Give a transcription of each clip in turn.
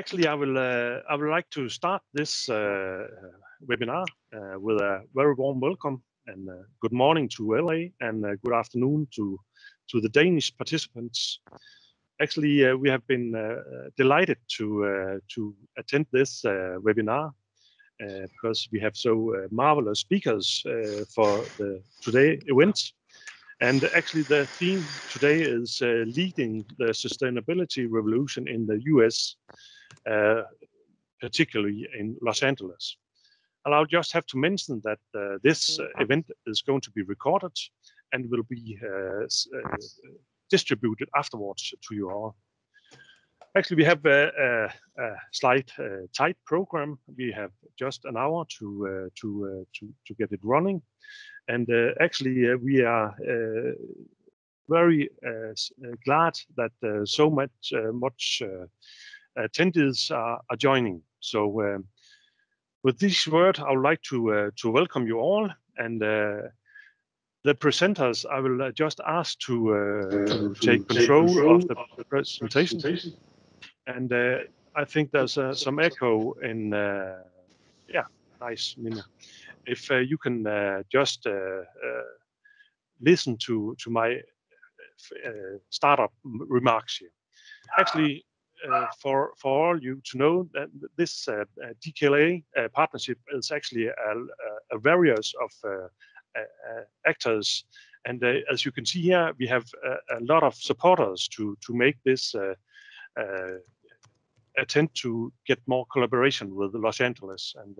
actually, I will uh, I would like to start this uh, webinar uh, with a very warm welcome and uh, good morning to LA and uh, good afternoon to to the Danish participants. Actually, we have been delighted to to attend this webinar because we have so marvelous speakers for the today event. And actually, the theme today is uh, leading the sustainability revolution in the US, uh, particularly in Los Angeles. And I'll just have to mention that uh, this event is going to be recorded and will be uh, uh, distributed afterwards to you all. Actually, we have a, a, a slight uh, tight program. We have just an hour to uh, to uh, to to get it running. And uh, actually, uh, we are uh, very glad that so much much attendees are, are, joining. So um, with this word, I would like to to welcome you all and the presenters, I will uh, just ask to, uh, to take control, control of the presentation. presentation. And uh, I think there's some echo in, yeah, nice, Nina if uh, you can uh, just uh, listen to to my startup remarks here. Actually, uh, for for all you to know that this uh, DKLA uh, partnership is actually a, a various of actors, and as you can see here, we have a, a lot of supporters to to make this attempt to get more collaboration with Los Angeles and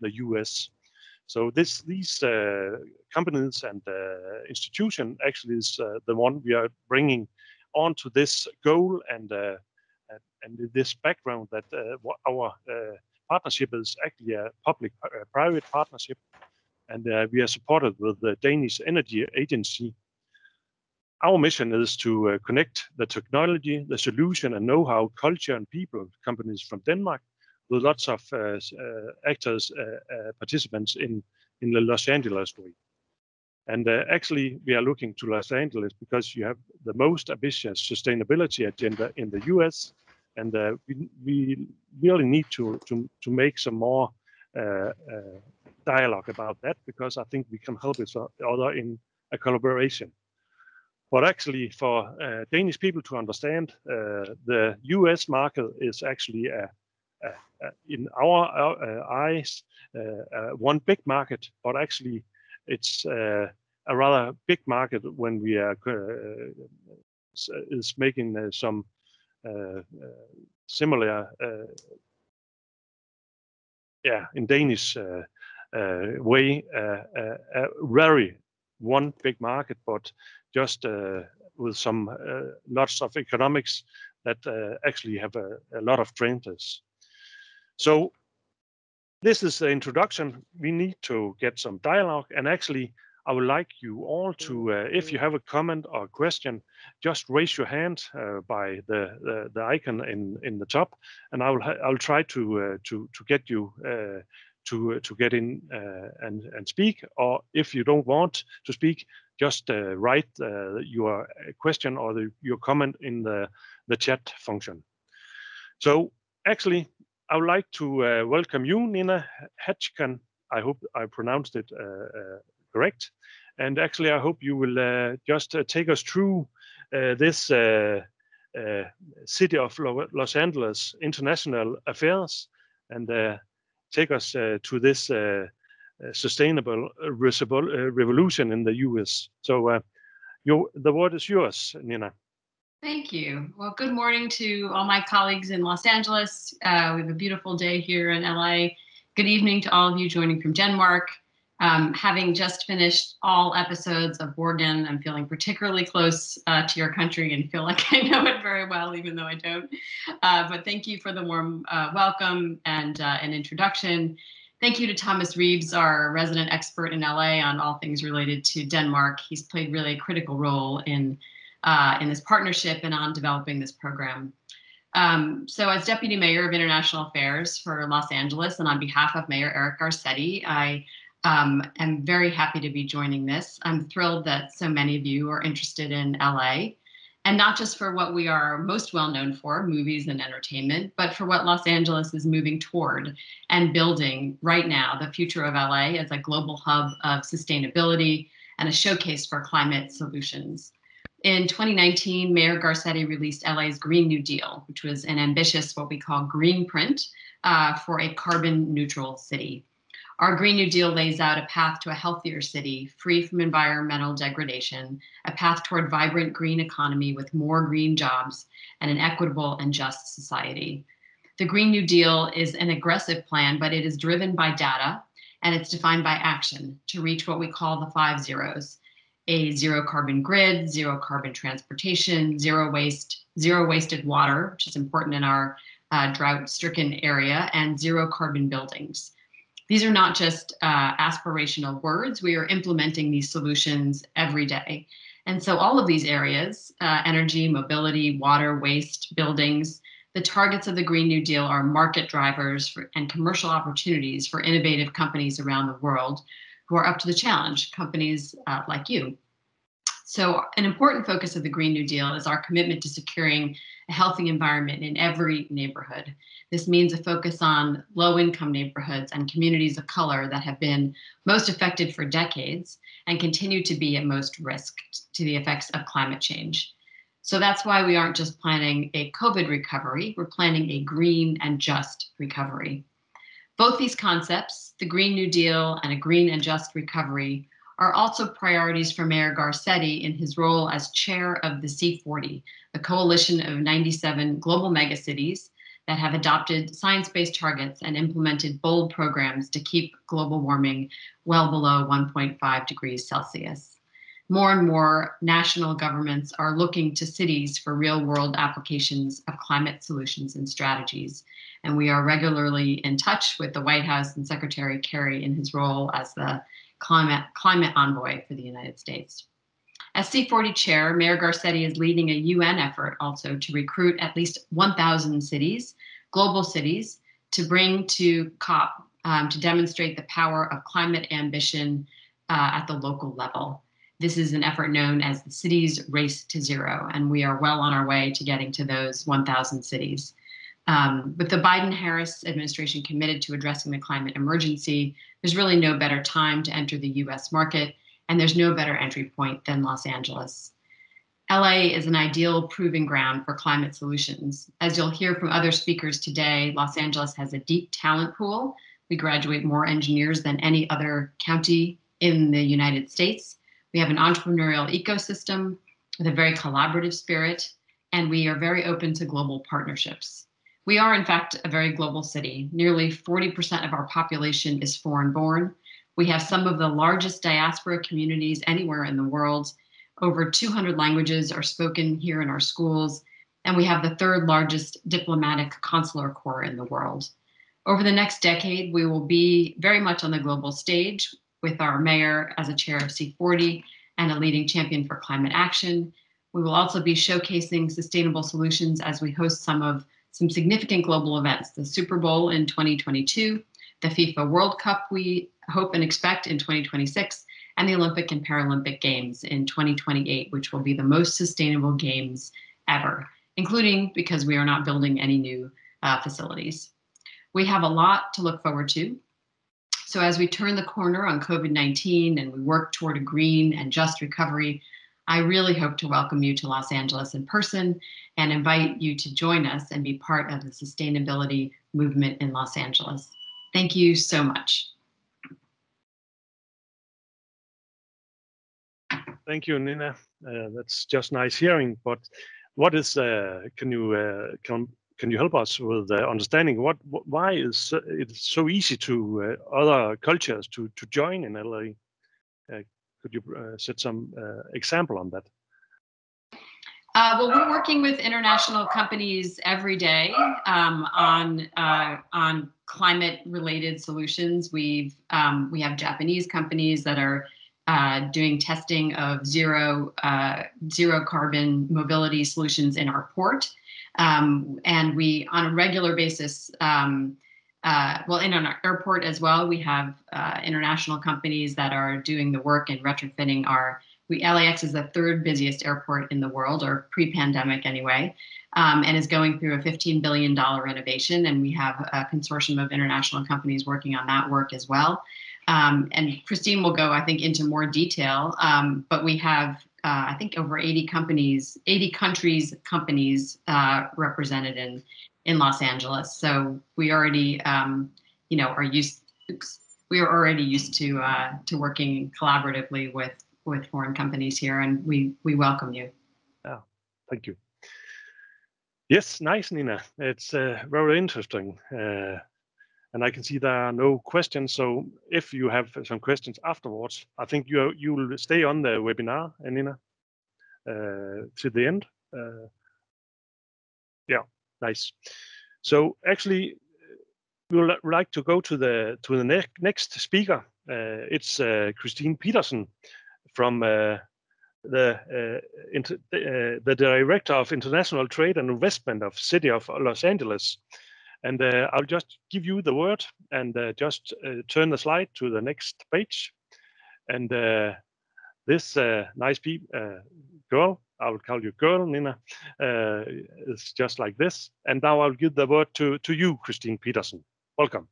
the US. So this these uh, companies and uh, institution actually is uh, the one we are bringing onto this goal and uh, and this background that uh, our uh, partnership is actually a public-private partnership, and we are supported with the Danish Energy Agency. Our mission is to connect the technology, the solution, and know-how, culture, and people companies from Denmark with lots of uh, uh, actors, uh, participants in, in the Los Angeles way. And actually, we are looking to Los Angeles because you have the most ambitious sustainability agenda in the US. And we, we really need to, to, to make some more dialogue about that because I think we can help each other in a collaboration. But actually, for uh, Danish people to understand, uh, the US market is actually a, uh, uh, in our uh, eyes, one big market, but actually it's a rather big market when we are is making some similar yeah, in Danish uh, uh, way, uh, very one big market, but just with some lots of economics that actually have a, a lot of trends. So this is the introduction. We need to get some dialogue. And actually, I would like you all to, uh, if you have a comment or a question, just raise your hand uh, by the, the, the icon in in the top, and I will I'll try to uh, to to get you uh, to to get in uh, and and speak. Or if you don't want to speak, just uh, write your question or the, your comment in the the chat function. So actually, I would like to uh, welcome you, Nina Hatchkan. I hope I pronounced it uh, uh, correct. And actually, I hope you will uh, just uh, take us through uh, this city of Los Angeles international affairs and take us uh, to this uh, uh, sustainable revolution in the US. So, your, the word is yours, Nina. Thank you. Well, good morning to all my colleagues in Los Angeles. Uh, we have a beautiful day here in LA. Good evening to all of you joining from Denmark. Um, having just finished all episodes of Borgen, I'm feeling particularly close uh, to your country and feel like I know it very well, even though I don't. Uh, but thank you for the warm uh, welcome and uh, an introduction. Thank you to Thomas Reeves, our resident expert in LA on all things related to Denmark. He's played really a critical role in uh, in this partnership and on developing this program. Um, so as Deputy Mayor of International Affairs for Los Angeles and on behalf of Mayor Eric Garcetti, I um, am very happy to be joining this. I'm thrilled that so many of you are interested in LA. and not just for what we are most well known for, movies and entertainment, but for what Los Angeles is moving toward and building right now the future of LA as a global hub of sustainability and a showcase for climate solutions. In 2019, Mayor Garcetti released LA's Green New Deal, which was an ambitious, what we call green print uh, for a carbon neutral city. Our Green New Deal lays out a path to a healthier city, free from environmental degradation, a path toward vibrant green economy with more green jobs, and an equitable and just society. The Green New Deal is an aggressive plan, but it is driven by data and it's defined by action to reach what we call the five zeros a zero carbon grid, zero carbon transportation, zero waste, zero wasted water, which is important in our uh, drought stricken area, and zero carbon buildings. These are not just uh, aspirational words. We are implementing these solutions every day. And so, all of these areas uh, energy, mobility, water, waste, buildings the targets of the Green New Deal are market drivers for, and commercial opportunities for innovative companies around the world who are up to the challenge, companies uh, like you. So, an important focus of the Green New Deal is our commitment to securing a healthy environment in every neighborhood. This means a focus on low income neighborhoods and communities of color that have been most affected for decades and continue to be at most risk to the effects of climate change. So that's why we aren't just planning a COVID recovery, we're planning a green and just recovery. Both these concepts, the Green New Deal and a green and just recovery, are also priorities for Mayor Garcetti in his role as chair of the C40, a coalition of 97 global megacities that have adopted science based targets and implemented bold programs to keep global warming well below 1.5 degrees Celsius. More and more national governments are looking to cities for real world applications of climate solutions and strategies. And we are regularly in touch with the White House and Secretary Kerry in his role as the climate, climate envoy for the United States. As C40 chair, Mayor Garcetti is leading a UN effort also to recruit at least 1,000 cities, global cities, to bring to COP um, to demonstrate the power of climate ambition uh, at the local level. This is an effort known as the Cities Race to Zero, and we are well on our way to getting to those 1,000 cities. Um, with the Biden Harris administration committed to addressing the climate emergency, there's really no better time to enter the US market, and there's no better entry point than Los Angeles. LA is an ideal proving ground for climate solutions. As you'll hear from other speakers today, Los Angeles has a deep talent pool. We graduate more engineers than any other county in the United States. We have an entrepreneurial ecosystem with a very collaborative spirit, and we are very open to global partnerships. We are, in fact, a very global city. Nearly 40% of our population is foreign born. We have some of the largest diaspora communities anywhere in the world. Over 200 languages are spoken here in our schools, and we have the third largest diplomatic consular corps in the world. Over the next decade, we will be very much on the global stage with our mayor as a chair of C40 and a leading champion for climate action. We will also be showcasing sustainable solutions as we host some of some significant global events the Super Bowl in 2022, the FIFA World Cup we hope and expect in 2026, and the Olympic and Paralympic Games in 2028, which will be the most sustainable games ever, including because we are not building any new uh, facilities. We have a lot to look forward to. So, as we turn the corner on COVID 19 and we work toward a green and just recovery, I really hope to welcome you to Los Angeles in person and invite you to join us and be part of the sustainability movement in Los Angeles. Thank you so much. Thank you, Nina. Uh, that's just nice hearing. But what is? Uh, can you uh, can can you help us with uh, understanding what, what, why is it so easy to uh, other cultures to to join in LA? Uh, could you set some example on that? Uh, well, we're working with international companies every day um, on uh, on climate related solutions. We've um, we have Japanese companies that are uh, doing testing of zero uh, zero carbon mobility solutions in our port, um, and we on a regular basis. Uh, well, in our airport as well, we have uh, international companies that are doing the work and retrofitting our we, LAX is the third busiest airport in the world, or pre-pandemic anyway, um, and is going through a $15 billion renovation. And we have a consortium of international companies working on that work as well. Um, and Christine will go, I think, into more detail. Um, but we have, uh, I think, over 80 companies, 80 countries, companies uh, represented in in Los Angeles. So we already, um, you know, are used. We are already used to uh, to working collaboratively with with foreign companies here, and we we welcome you. Yeah, thank you. Yes, nice, Nina. It's uh, very interesting, uh, and I can see there are no questions. So if you have some questions afterwards, I think you you will stay on the webinar, uh, Nina, uh, to the end. Uh, nice. So actually, we would like to go to the to the ne next speaker. Uh, it's uh, Christine Peterson from uh, the uh, the director of international trade and investment of City of Los Angeles. And I'll just give you the word and just turn the slide to the next page. And this nice girl I will call you girl, Nina. Uh, it's just like this. And now I'll give the word to, to you, Christine Peterson. Welcome.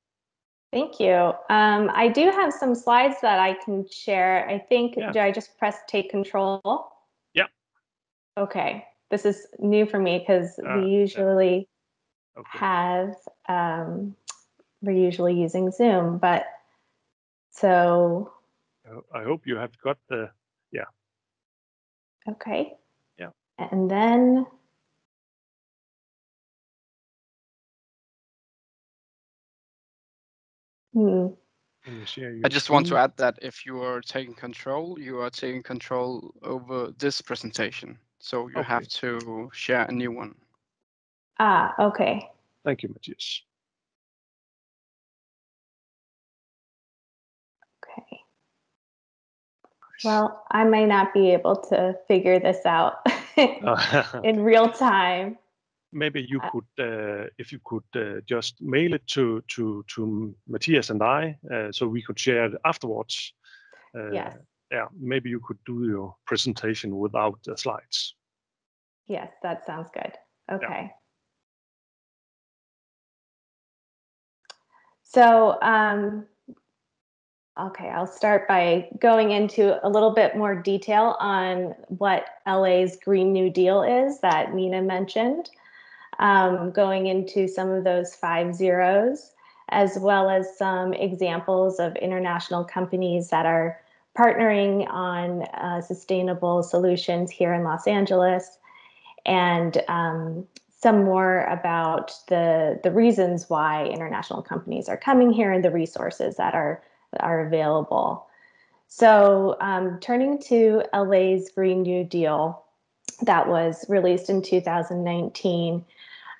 Thank you. Um, I do have some slides that I can share. I think, yeah. do I just press take control? Yeah. Okay. This is new for me because uh, we usually yeah. okay. have, um, we're usually using Zoom, but so. I hope you have got the, yeah. Okay. Yeah. And then Hmm. I just want to add that if you are taking control, you are taking control over this presentation. So you okay. have to share a new one. Ah, okay. Thank you, Matthias. Okay. Well, I may not be able to figure this out in real time maybe you uh, could, uh, if you could uh, just mail it to to to Matthias and I, uh, so we could share it afterwards. Uh, yes. Yeah, maybe you could do your presentation without the slides. Yes, that sounds good. Okay. Yeah. So, um, okay, I'll start by going into a little bit more detail on what LA's Green New Deal is that Nina mentioned um, going into some of those five zeros, as well as some examples of international companies that are partnering on uh, sustainable solutions here in Los Angeles, and um, some more about the, the reasons why international companies are coming here and the resources that are, are available. So um, turning to LA's Green New Deal that was released in 2019,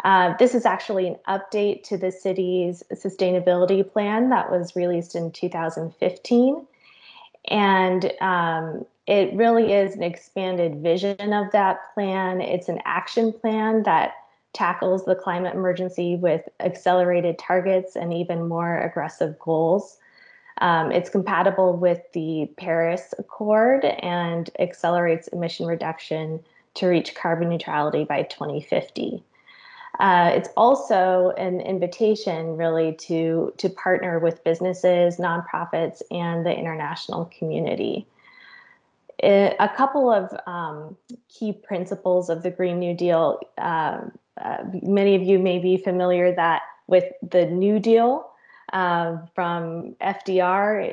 uh, this is actually an update to the city's sustainability plan that was released in 2015. And um, it really is an expanded vision of that plan. It's an action plan that tackles the climate emergency with accelerated targets and even more aggressive goals. Um, it's compatible with the Paris Accord and accelerates emission reduction to reach carbon neutrality by 2050. Uh, it's also an invitation really to to partner with businesses, nonprofits, and the international community. It, a couple of um, key principles of the Green New Deal. Uh, uh, many of you may be familiar that with the New Deal uh, from FDR,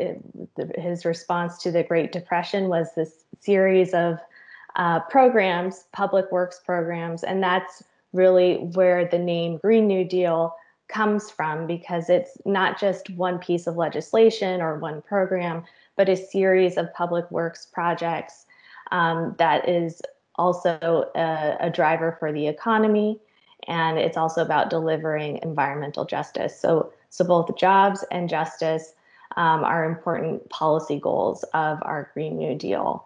it, his response to the Great Depression was this series of uh, programs, public works programs, and that's really where the name Green New Deal comes from because it's not just one piece of legislation or one program, but a series of public works projects um, that is also a, a, driver for the economy. And it's also about delivering environmental justice. So, so both jobs and justice um, are important policy goals of our Green New Deal.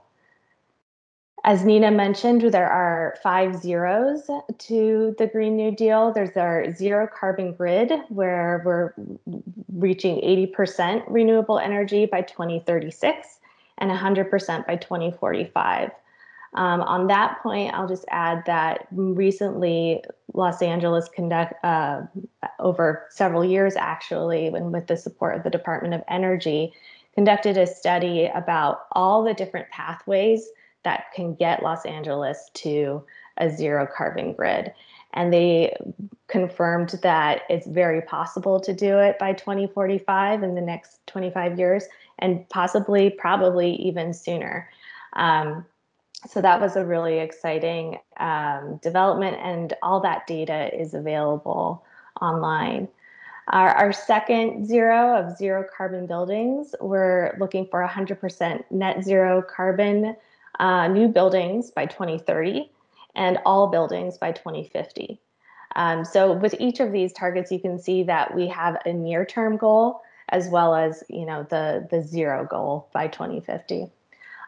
As Nina mentioned, there are five zeros to the Green New Deal. There's our zero carbon grid, where we're reaching 80% renewable energy by 2036. and 100% by 2045. Um, on that point, I'll just add that recently Los Angeles conduct uh, over several years actually, and with the support of the Department of Energy, conducted a study about all the different pathways that can get Los Angeles to a zero carbon grid. And they confirmed that it's very possible to do it by 2045 in the next 25 years, and possibly, probably even sooner. Um, so that was a really exciting um, development, and all that data is available online. Our, our, second zero of zero carbon buildings, we're looking for 100% net zero carbon uh, new buildings by 2030 and all buildings by 2050. Um, so with each of these targets, you can see that we have a near-term goal as well as you know the, the zero goal by 2050.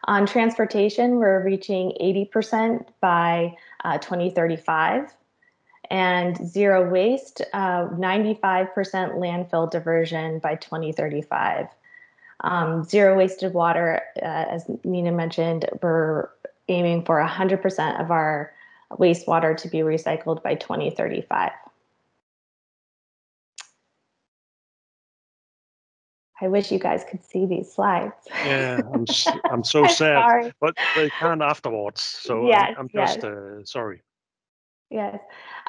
On transportation, we're reaching 80% by uh, 2035 and zero waste, uh, 95% landfill diversion by 2035. Um, zero wasted water, uh, as Nina mentioned, we're aiming for 100% of our wastewater to be recycled by 2035. I wish you guys could see these slides. Yeah, I'm I'm so sad, sorry. but they can't afterwards. So yes, I'm, I'm just yes. uh, sorry. Yes,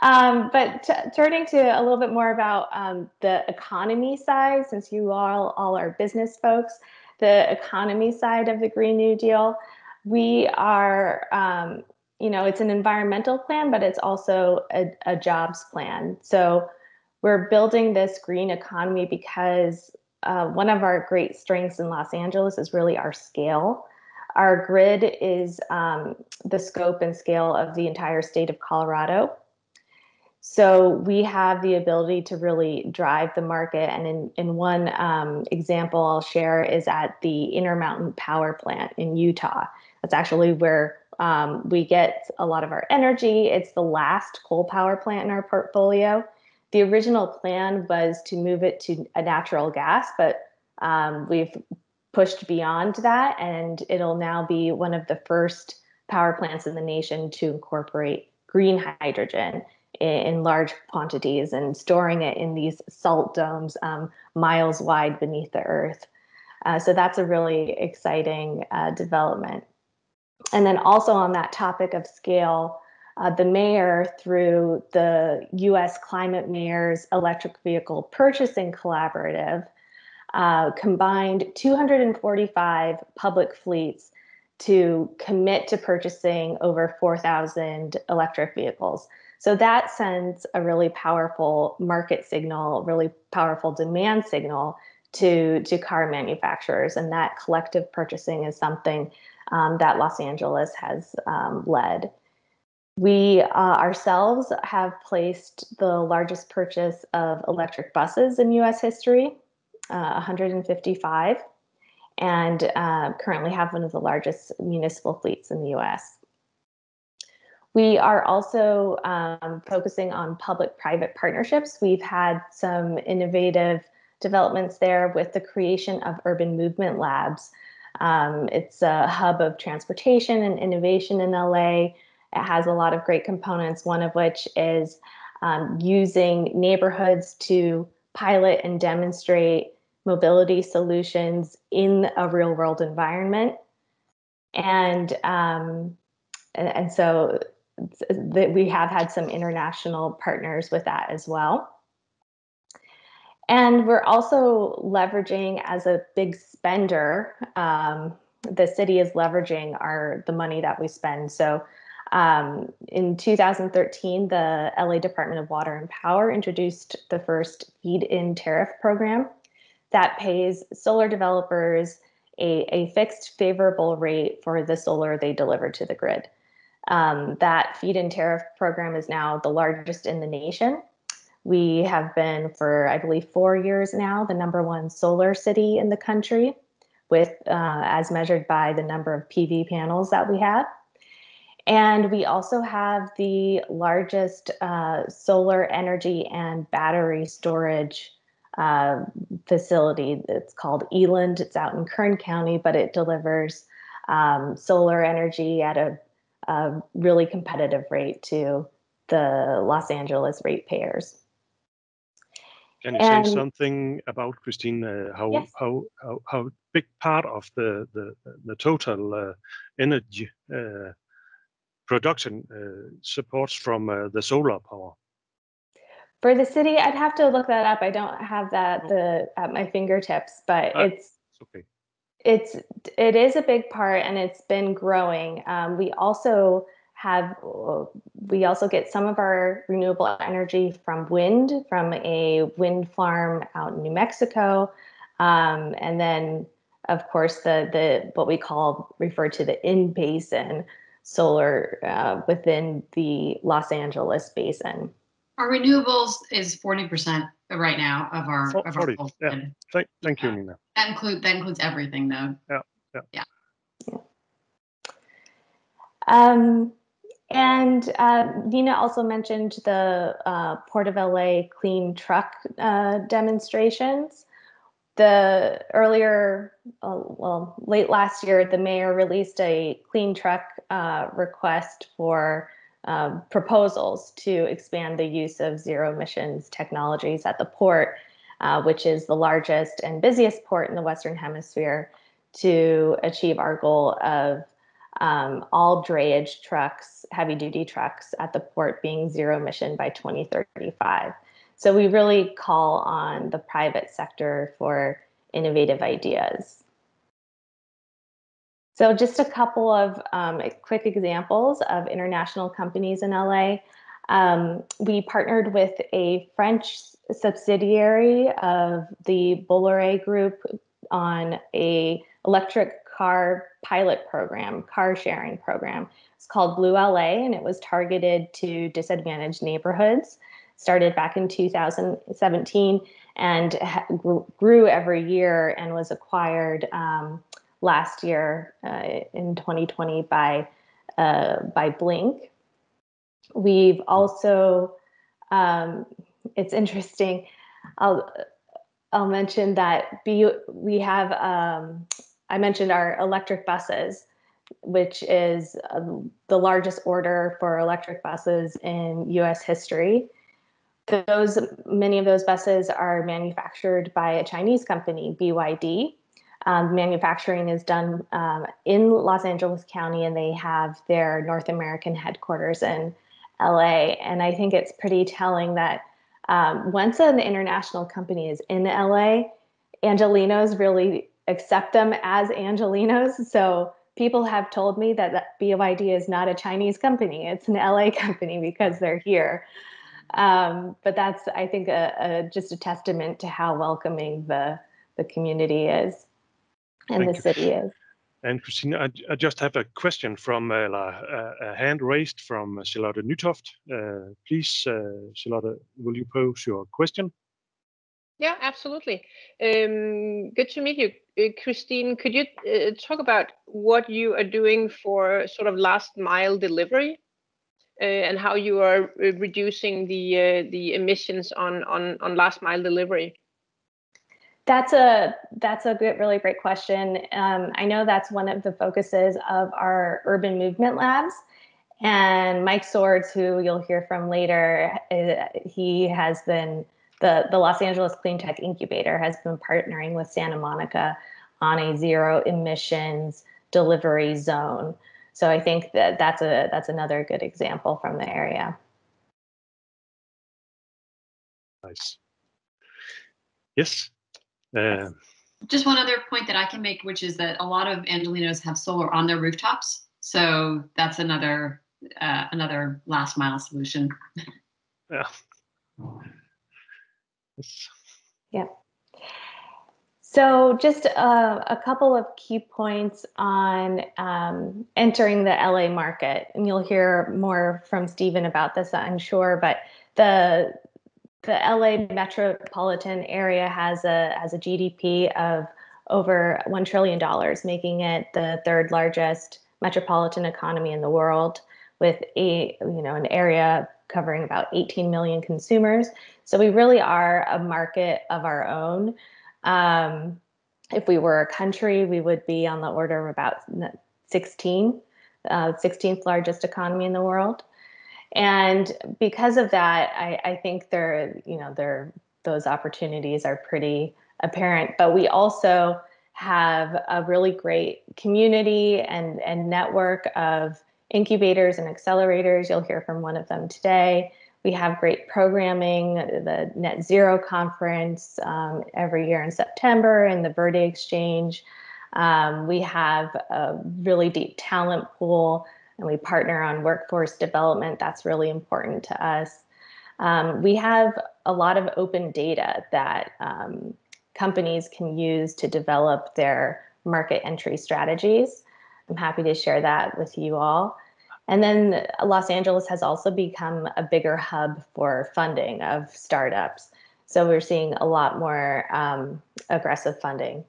um, but turning to a little bit more about um, the economy side, since you all all are business folks, the economy side of the Green New Deal, we are. Um, you know, it's an environmental plan, but it's also a, a jobs plan. So we're building this green economy because uh, one of our great strengths in Los Angeles is really our scale. Our grid is um, the scope and scale of the entire state of Colorado. So we have the ability to really drive the market. And in, in one um, example I'll share is at the Intermountain Power Plant in Utah. That's actually where um, we get a lot of our energy. It's the last coal power plant in our portfolio the original plan was to move it to a natural gas, but um, we've pushed beyond that, and it'll now be one of the first power plants in the nation to incorporate green hydrogen in, in large quantities and storing it in these salt domes um, miles wide beneath the earth. Uh, so that's a really exciting uh, development. And then also on that topic of scale, uh, the mayor, through the US Climate Mayors Electric Vehicle Purchasing Collaborative, uh, combined 245 public fleets to commit to purchasing over 4,000 electric vehicles. So that sends a really powerful market signal, really powerful demand signal to, to car manufacturers. And that collective purchasing is something um, that Los Angeles has um, led. We uh, ourselves have placed the largest purchase of electric buses in US history, uh, 155, and uh, currently have one of the largest municipal fleets in the US. We are also um, focusing on public private partnerships. We've had some innovative developments there with the creation of urban movement labs. Um, it's a hub of transportation and innovation in LA it has a lot of great components, one of which is um, using neighborhoods to pilot and demonstrate mobility solutions in a real world environment. And, um, and, so we have had some international partners with that as well. And we're also leveraging as a big spender, um, the city is leveraging our the money that we spend. So um, in 2013, the LA Department of Water and Power introduced the first feed in tariff program that pays solar developers a, a fixed favorable rate for the solar they deliver to the grid. Um, that feed in tariff program is now the largest in the nation. We have been for, I believe, four years now, the number one solar city in the country, with uh, as measured by the number of PV panels that we have. And we also have the largest uh, solar energy and battery storage uh, facility. It's called Eland. It's out in Kern County, but it delivers um, solar energy at a, a, really competitive rate to the Los Angeles ratepayers. Can you and, say something about Christine? Uh, how, yes. how how how big part of the the the total uh, energy uh, production uh, supports from uh, the solar power? For the city, I'd have to look that up. I don't have that oh. the at my fingertips, but ah, it's okay. It's it is a big part, and it's been growing. Um, we also have we also get some of our renewable energy from wind from a wind farm out in New Mexico, um, and then of course the the what we call refer to the in basin solar uh, within the Los Angeles basin. Our renewables is 40% right now of our, of 40, our yeah. Thank, thank you, Nina. That include that includes everything though. Yeah, yeah. Yeah. yeah. Um, and uh, Nina also mentioned the uh, Port of LA clean truck uh, demonstrations. The earlier, uh, well, late last year, the mayor released a clean truck uh, request for um, proposals to expand the use of zero emissions technologies at the port, uh, which is the largest and busiest port in the Western Hemisphere, to achieve our goal of um, all drayage trucks, heavy duty trucks at the port being zero emission by 2035. So we really call on the private sector for innovative ideas. So just a couple of um, quick examples of international companies in LA. Um, we partnered with a French subsidiary of the Bolloré Group on a electric car pilot program, car sharing program. It's called Blue LA, and it was targeted to disadvantaged neighborhoods. Started back in 2017 and grew every year and was acquired um, last year uh, in 2020 by uh, by Blink. We've also um, it's interesting. I'll I'll mention that we have um, I mentioned our electric buses, which is um, the largest order for electric buses in U.S. history. Those many of those buses are manufactured by a Chinese company, BYD, um, manufacturing is done um, in Los Angeles County, and they have their North American headquarters in LA. And I think it's pretty telling that um, once an international company is in LA, Angelenos really accept them as Angelenos. So people have told me that, that BYD is not a Chinese company; it's an LA company because they're here. Um, but that's, I think, a, a, just a testament to how welcoming the the community is and Thank the you. city is. And Christina, I, I, just have a question from uh, uh, a hand raised from Charlotte Nytoft. Uh, please, uh, Charlotte, will you pose your question? Yeah, absolutely. Um, good to meet you, uh, Christine. Could you uh, talk about what you are doing for sort of last mile delivery uh, and how you are reducing the uh, the emissions on on on last mile delivery? That's a that's a good, really great question. Um, I know that's one of the focuses of our urban movement labs. And Mike Swords, who you'll hear from later, uh, he has been the the Los Angeles Clean Tech Incubator has been partnering with Santa Monica on a zero emissions delivery zone. So I think that that's a that's another good example from the area. Nice. Yes, uh, Just one other point that I can make, which is that a lot of Angelenos have solar on their rooftops. So that's another uh, another last mile solution. Yeah. Yeah. So just uh, a couple of key points on um, entering the LA market, and you'll hear more from Stephen about this, I'm sure. But the the LA metropolitan area has a has a GDP of over one trillion dollars, making it the third largest metropolitan economy in the world, with a you know an area covering about 18 million consumers. So we really are a market of our own. Um, if we were a country, we would be on the order of about 16, uh, 16th largest economy in the world. And because of that, I, I think there, you know, there those opportunities are pretty apparent. But we also have a really great community and, and network of incubators and accelerators. You'll hear from one of them today. We have great programming, the Net Zero Conference um, every year in September and the Verde Exchange. Um, we have a really deep talent pool and we partner on workforce development. That's really important to us. Um, we have a lot of open data that um, companies can use to develop their market entry strategies. I'm happy to share that with you all. And then Los Angeles has also become a bigger hub for funding of startups. So we're seeing a lot more um, aggressive funding.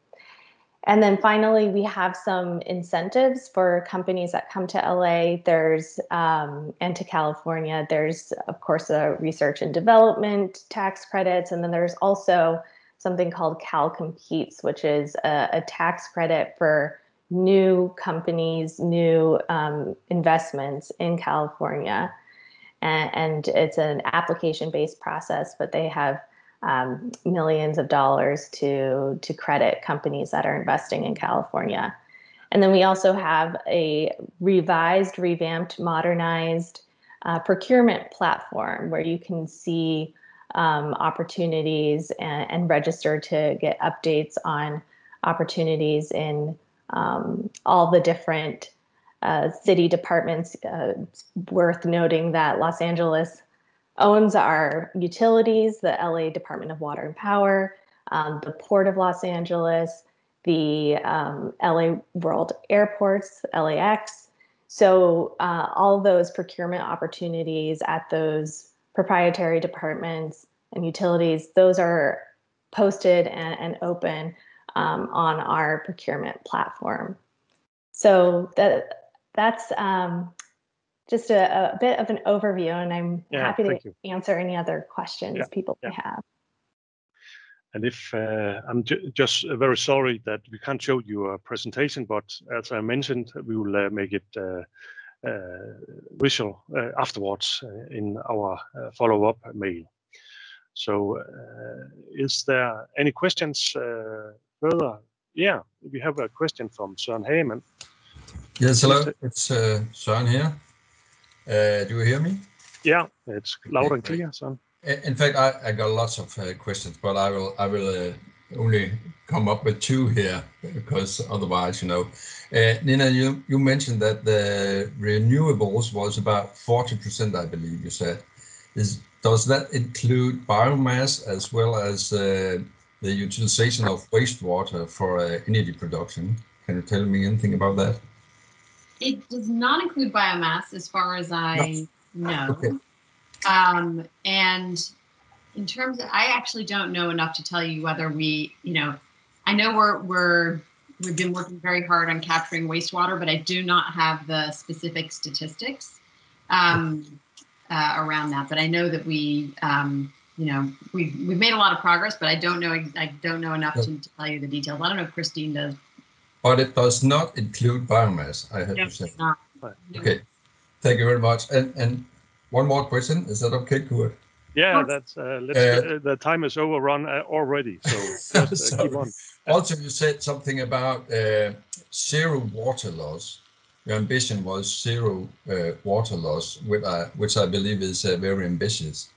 And then finally, we have some incentives for companies that come to LA. There's, um, and to California, there's, of course, a research and development tax credits. And then there's also something called Cal Competes, which is a, a tax credit for new companies, new um, investments in California. And, and it's an application based process, but they have um, millions of dollars to, to credit companies that are investing in California. And then we also have a revised, revamped, modernized uh, procurement platform where you can see um, opportunities and, and, register to get updates on opportunities in um, all the different uh, city departments. Uh, worth noting that Los Angeles owns our utilities, the LA Department of Water and Power, um, the Port of Los Angeles, the um, LA World Airports, LAX. So uh, all those procurement opportunities at those proprietary departments and utilities, those are posted and, and open um, on our procurement platform. So that that's um, just a, a, bit of an overview, and I'm yeah, happy to you. answer any other questions yeah, people yeah. may have. And if uh, I'm ju just very sorry that we can't show you a presentation, but as I mentioned, we will uh, make it uh, uh visual uh, afterwards uh, in our follow-up mail. So, is there any questions further? Yeah, we have a question from Søren Hagemann. Yes, hello. It's Søren here. Uh, do you hear me? Yeah, it's loud and clear. So. In fact, I, I got lots of uh, questions, but I will I will uh, only come up with two here because otherwise, you know, uh, Nina, you you mentioned that the renewables was about forty percent, I believe you said. Is does that include biomass as well as uh, the utilization of wastewater for uh, energy production? Can you tell me anything about that? It does not include biomass, as far as I no. know. Okay. Um, and in terms of, I actually don't know enough to tell you whether we, you know, I know we're we're we've been working very hard on capturing wastewater, but I do not have the specific statistics um, uh, around that. But I know that we, um, you know, we've we've made a lot of progress, but I don't know I don't know enough to, to tell you the details. I don't know if Christine does. But it does not include biomass, I have to say. Not. Okay, thank you very much. And and one more question, is that okay, Kurt? Yeah, that's uh, let's, uh, the time is overrun uh, already, so just, uh, keep on. Also, you said something about uh, zero water loss. Your ambition was zero uh, water loss, which I, which I believe is very ambitious.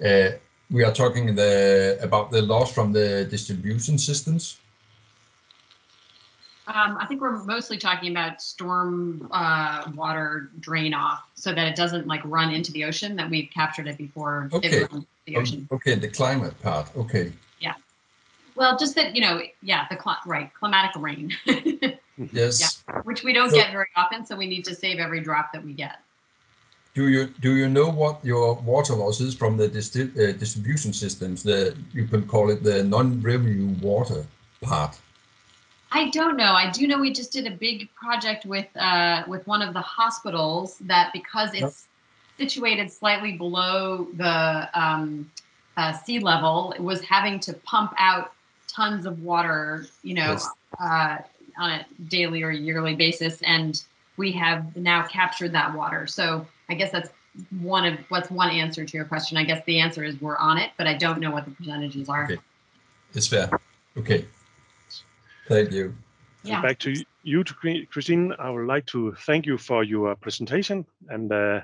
we are talking the, about the loss from the distribution systems. Um, I think we're mostly talking about storm uh, water drain off so that it doesn't like run into the ocean that we've captured it before okay. it the ocean. Okay, the climate part. Okay. Yeah. Well, just that, you know, yeah, the cl- right, climatic rain. yes. Yeah, which we don't so, get very often, so we need to save every drop that we get. Do you do you know what your water loss is from the distri- uh, distribution systems? The you can call it the non-revenue water part. I don't know. I do know we just did a big project with uh, with one of the hospitals that because it's situated slightly below the um, uh, sea level it was having to pump out tons of water, you know, Yes. uh, on a daily or yearly basis, and we have now captured that water. So I guess that's one of what's one answer to your question. I guess the answer is we're on it, but I don't know what the percentages are. Okay. It's fair. Okay. Thank you. Yeah. Back to you, to Christine. I would like to thank you for your presentation. And uh,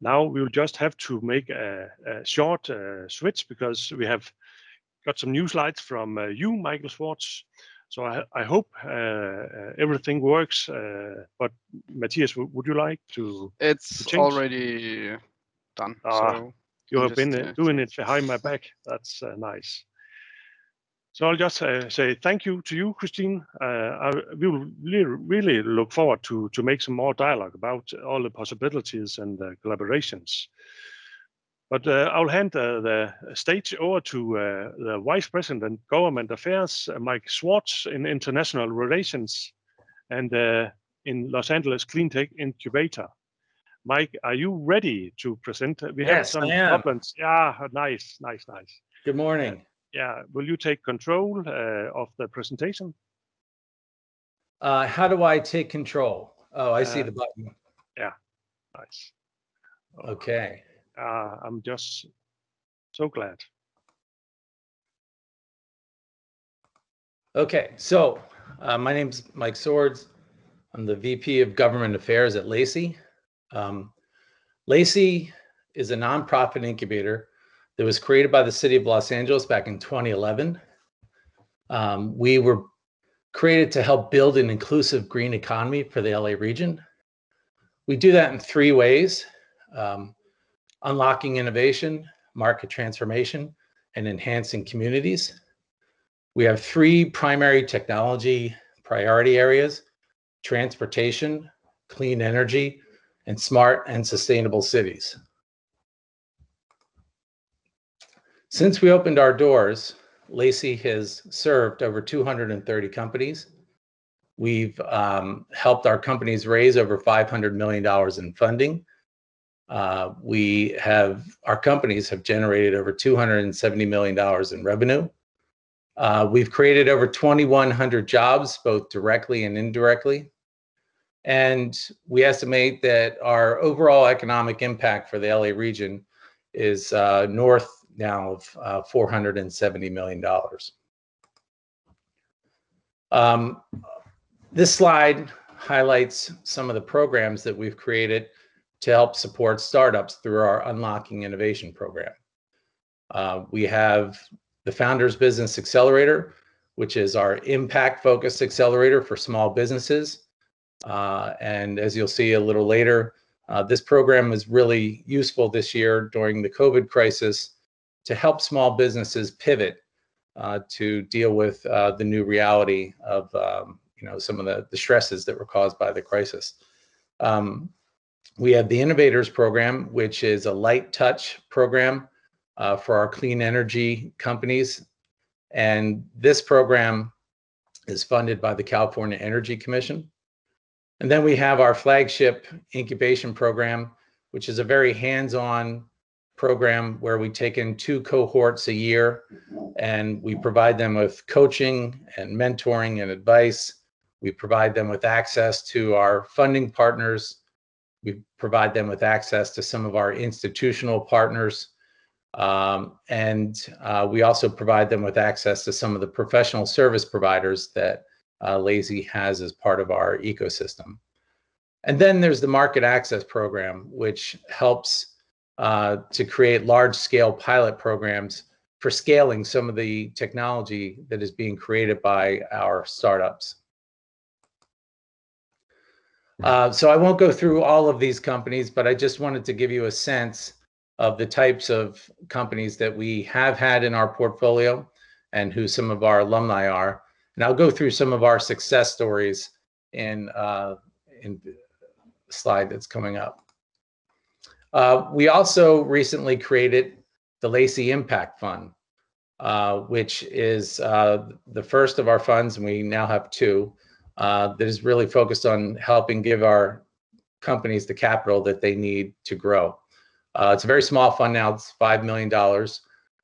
now we will just have to make a, a short uh, switch because we have got some new slides from uh, you, Michael Schwartz. So I, I hope uh, uh, everything works. Uh, but Matthias, would you like to? It's change? already done. Ah, so You have been just, doing it behind my back. That's uh, nice. So I'll just uh, say thank you to you, Christine. Uh, I we will really, really look forward to to make some more dialogue about all the possibilities and uh, collaborations. But uh, I'll hand the stage over to uh, the Vice President Government Affairs, uh, Mike Schwartz, in International Relations, and uh, in Los Angeles Clean Tech Incubator. Mike, are you ready to present? We have Yes, some I am. problems. Yeah, nice, nice, nice. Good morning. Yeah, will you take control uh, of the presentation? Uh, how do I take control? Oh, I see Uh, the button. Yeah, nice. Okay. Uh, I'm just so glad. Okay. So uh, my name's Mike Swords. I'm the VP of Government Affairs at LACI. Um, LACI is a nonprofit incubator that was created by the city of Los Angeles back in 2011. Um, we were created to help build an inclusive green economy for the LA region. We do that in three ways um, unlocking innovation, market transformation, and enhancing communities. We have three primary technology priority areas transportation, clean energy, and smart and sustainable cities. Since we opened our doors, LACI has served over 230 companies. We've um, helped our companies raise over $500 million in funding. Uh, we have, our companies have generated over $270 million in revenue. Uh, we've created over 2,100 jobs, both directly and indirectly. And we estimate that our overall economic impact for the LA region is uh, north now of uh, $470 million. Um, this slide highlights some of the programs that we've created to help support startups through our Unlocking Innovation program. Uh, we have the Founders Business Accelerator, which is our impact focused accelerator for small businesses. Uh, and as you'll see a little later, uh, this program was really useful this year during the COVID crisis to help small businesses pivot uh, to deal with uh, the new reality of um, you know some of the, the stresses that were caused by the crisis. Um, we have the Innovators Program, which is a light touch program uh, for our clean energy companies. And this program is funded by the California Energy Commission. And then we have our flagship incubation program, which is a very hands on program where we take in two cohorts a year and we provide them with coaching and mentoring and advice. We provide them with access to our funding partners. We provide them with access to some of our institutional partners. Um, and uh, we also provide them with access to some of the professional service providers that uh, LACI has as part of our ecosystem. And then there's the market access program, which helps uh, to create large scale pilot programs for scaling some of the technology that is being created by our startups. Uh, so I won't go through all of these companies, but I just wanted to give you a sense of the types of companies that we have had in our portfolio and who some of our alumni are. And I'll go through some of our success stories in, uh, in the slide that's coming up. Uh, we also recently created the LACI Impact Fund, uh, which is uh, the first of our funds, and we now have two, uh, that is really focused on helping give our companies the capital that they need to grow. Uh, it's a very small fund now. It's $5 million,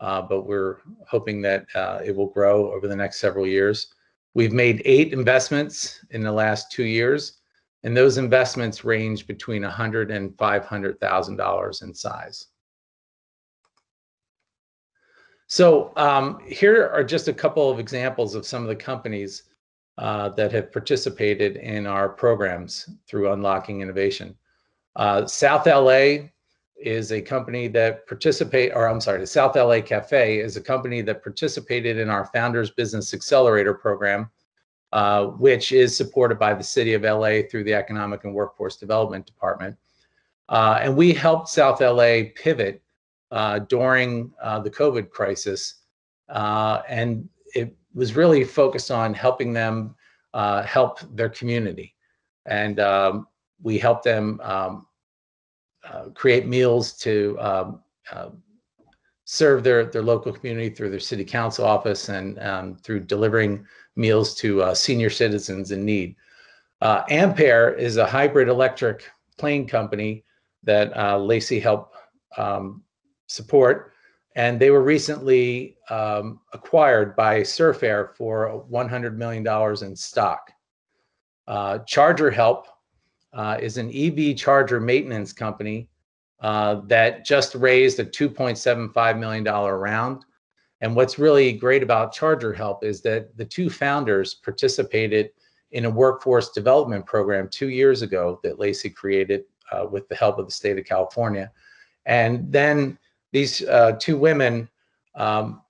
uh, but we're hoping that it will grow over the next several years. We've made eight investments in the last two years, and those investments range between $100 and $500,000 in size. So um, here are just a couple of examples of some of the companies uh, that have participated in our programs through Unlocking Innovation. Uh, South LA is a company that participate, or I'm sorry, South LA Cafe is a company that participated in our Founders Business Accelerator program, uh, which is supported by the City of LA through the Economic and Workforce Development Department. Uh, and we helped South LA pivot uh, during uh, the COVID crisis. Uh, and it was really focused on helping them uh, help their community. And um, we helped them um, create meals to um, serve their, their local community through their city council office and um, through delivering meals to senior citizens in need. Ampaire is a hybrid electric plane company that LACI helped um, support. And they were recently um, acquired by Surf Air for $100 million in stock. Uh, Charger Help uh, is an EV charger maintenance company uh, that just raised a $2.75 million round. And what's really great about Charger Help is that the two founders participated in a workforce development program two years ago that LACI created uh, with the help of the state of California. And then these uh, two women um,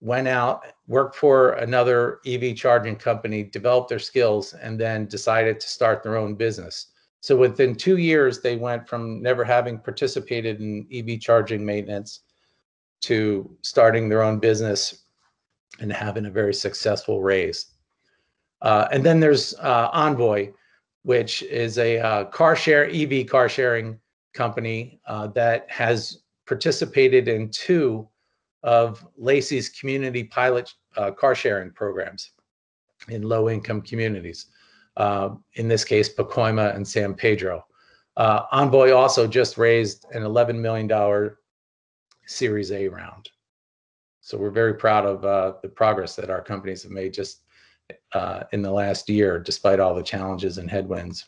went out, worked for another EV charging company, developed their skills, and then decided to start their own business. So within two years, they went from never having participated in EV charging maintenance to starting their own business and having a very successful raise. Uh, and then there's uh, Envoy, which is a uh, car share EV car sharing company uh, that has participated in two of LACI's community pilot uh, car sharing programs in low income communities. Uh, in this case, Pacoima and San Pedro. Envoy also just raised an $11 million Series A round. So we're very proud of uh, the progress that our companies have made just uh, in the last year, despite all the challenges and headwinds.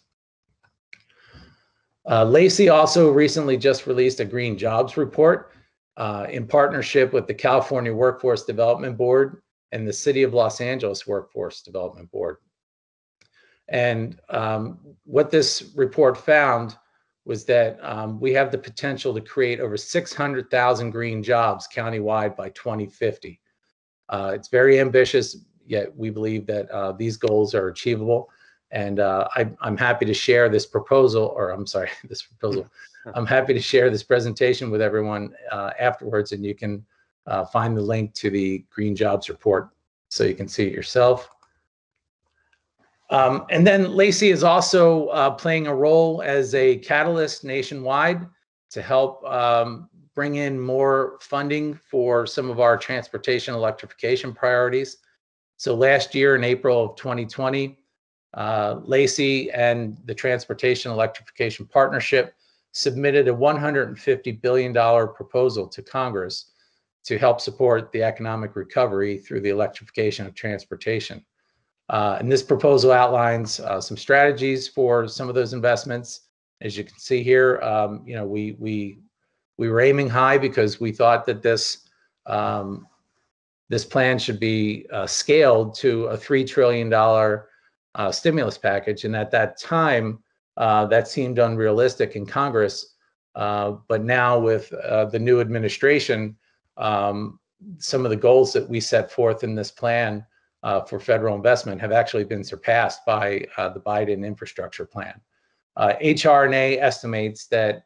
Uh, LACI also recently just released a green jobs report uh, in partnership with the California Workforce Development Board and the City of Los Angeles Workforce Development Board. And um, what this report found was that um, we have the potential to create over 600,000 green jobs countywide by 2050. Uh, it's very ambitious, yet we believe that uh, these goals are achievable. And uh, I, am happy to share this proposal, or I'm sorry, this proposal. I'm happy to share this presentation with everyone uh, afterwards, and you can uh, find the link to the Green Jobs report so you can see it yourself. Um, and then LACI is also uh, playing a role as a catalyst nationwide to help um, bring in more funding for some of our transportation electrification priorities. So last year in April of 2020, uh, LACI and the Transportation Electrification Partnership submitted a $150 billion proposal to Congress to help support the economic recovery through the electrification of transportation. Uh, and this proposal outlines uh, some strategies for some of those investments. As you can see here, um, you know, we we we were aiming high because we thought that this um, this plan should be uh, scaled to a three trillion dollar uh, stimulus package. And at that time, uh, that seemed unrealistic in Congress. Uh, but now, with the new administration, um, some of the goals that we set forth in this plan uh, for federal investment have actually been surpassed by uh, the Biden infrastructure plan. HRNA estimates that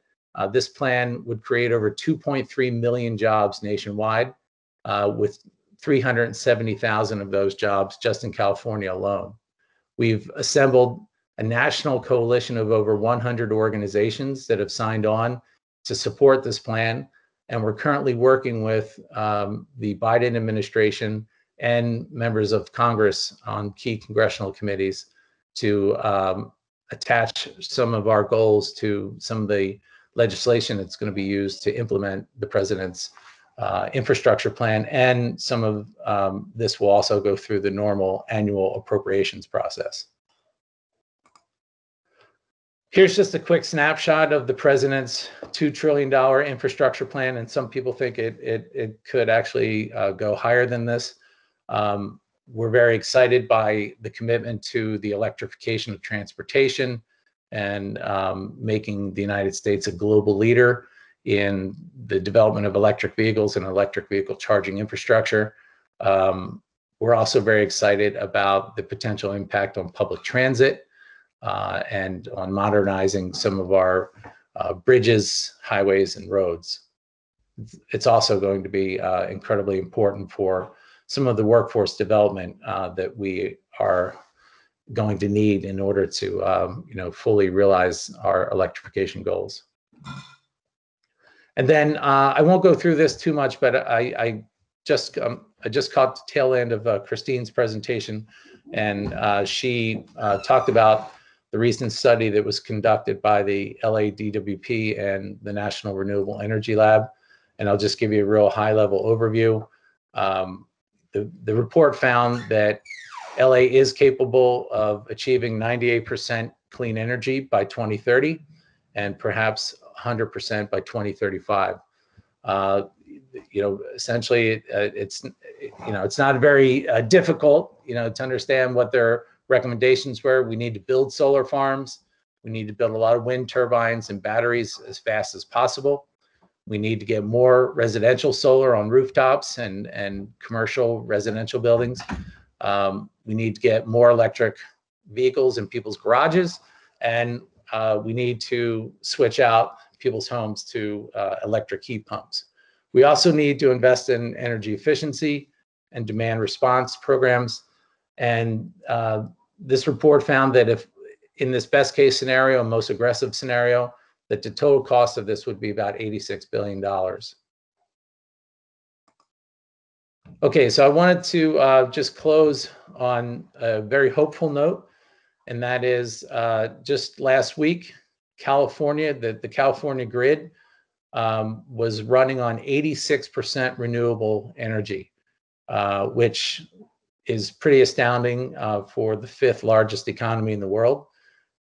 this plan would create over 2.3 million jobs nationwide, with 370,000 of those jobs just in California alone. We've assembled a national coalition of over 100 organizations that have signed on to support this plan. And we're currently working with um, the Biden administration and members of Congress on key congressional committees to um, attach some of our goals to some of the legislation that's going to be used to implement the president's uh, infrastructure plan, and some of um, this will also go through the normal annual appropriations process. Here's just a quick snapshot of the president's $2 trillion infrastructure plan. And some people think it, it, it could actually uh, go higher than this. Um, we're very excited by the commitment to the electrification of transportation and um, making the United States a global leader in the development of electric vehicles and electric vehicle charging infrastructure. Um, we're also very excited about the potential impact on public transit uh, and on modernizing some of our uh, bridges, highways, and roads. It's also going to be uh, incredibly important for some of the workforce development uh, that we are going to need in order to, um, you know, fully realize our electrification goals. And then uh, I won't go through this too much, but I, I just um, I just caught the tail end of uh, Christine's presentation, and uh, she uh, talked about the recent study that was conducted by the LADWP and the National Renewable Energy Lab. And I'll just give you a real high level overview. Um, the, the report found that LA is capable of achieving 98% clean energy by 2030 and perhaps 100% by 2035. Uh, you know, essentially, uh, it's you know, it's not very uh, difficult, you know, to understand what their recommendations were. We need to build solar farms. We need to build a lot of wind turbines and batteries as fast as possible. We need to get more residential solar on rooftops and, and commercial residential buildings. Um, we need to get more electric vehicles in people's garages. And uh, we need to switch out people's homes to uh, electric heat pumps. We also need to invest in energy efficiency and demand response programs. And uh, this report found that if in this best case scenario, most aggressive scenario, that the total cost of this would be about $86 billion. Okay, so I wanted to uh, just close on a very hopeful note, and that is uh, just last week, California, the, the California grid um, was running on 86% renewable energy, uh, which is pretty astounding uh, for the fifth largest economy in the world.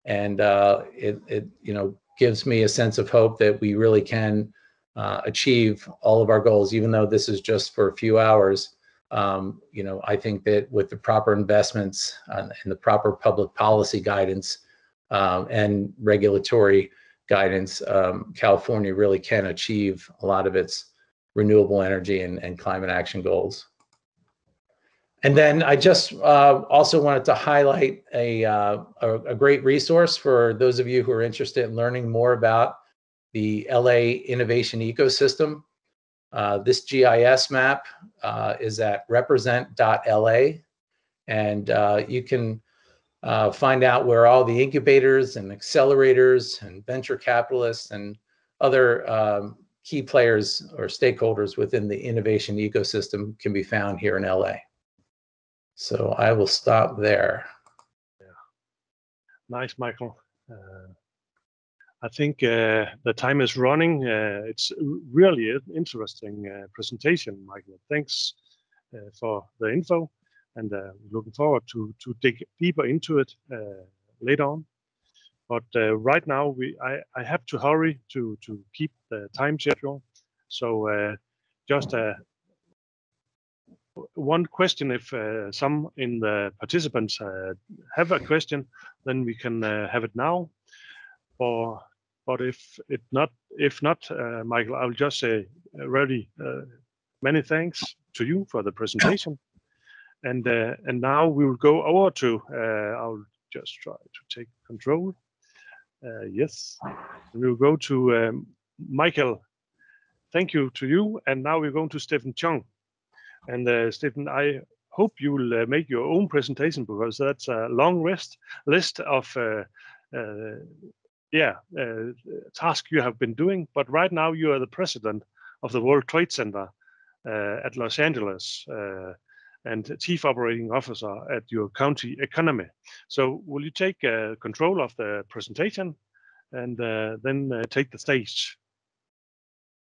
And uh, it, it, you know, gives me a sense of hope that we really can uh, achieve all of our goals, even though this is just for a few hours. Um, you know, I think that with the proper investments and the proper public policy guidance um, and regulatory guidance, um, California really can achieve a lot of its renewable energy and, and climate action goals. And then I just uh, also wanted to highlight a, uh, a, a, great resource for those of you who are interested in learning more about the LA innovation ecosystem. Uh, this GIS map uh, is at represent.la, and uh, you can uh, find out where all the incubators and accelerators and venture capitalists and other um, key players or stakeholders within the innovation ecosystem can be found here in LA. So I will stop there. Yeah. Nice, Michael. Uh, I think uh, the time is running. Uh, it's really an interesting uh, presentation, Michael. Thanks uh, for the info, and uh, looking forward to to dig deeper into it later on. But right now, we I, I have to hurry to to keep the time schedule. So just a one question if uh, some in the participants uh, have a question then we can uh, have it now. Or but if it not if not uh, michael i'll just say uh, really uh, many thanks to you for the presentation. And and now we will go over to i'll just try to take control. Yes. We'll go to um, michael. Thank you to you. And now we're going to stephen Cheung and uh, Stephen, I hope you will uh, make your own presentation because that's a long list list of uh, uh yeah uh, tasks you have been doing. But right now you are the president of the World Trade Center at Los Angeles and chief operating officer at your county economy. So will you take control of the presentation and then take the stage.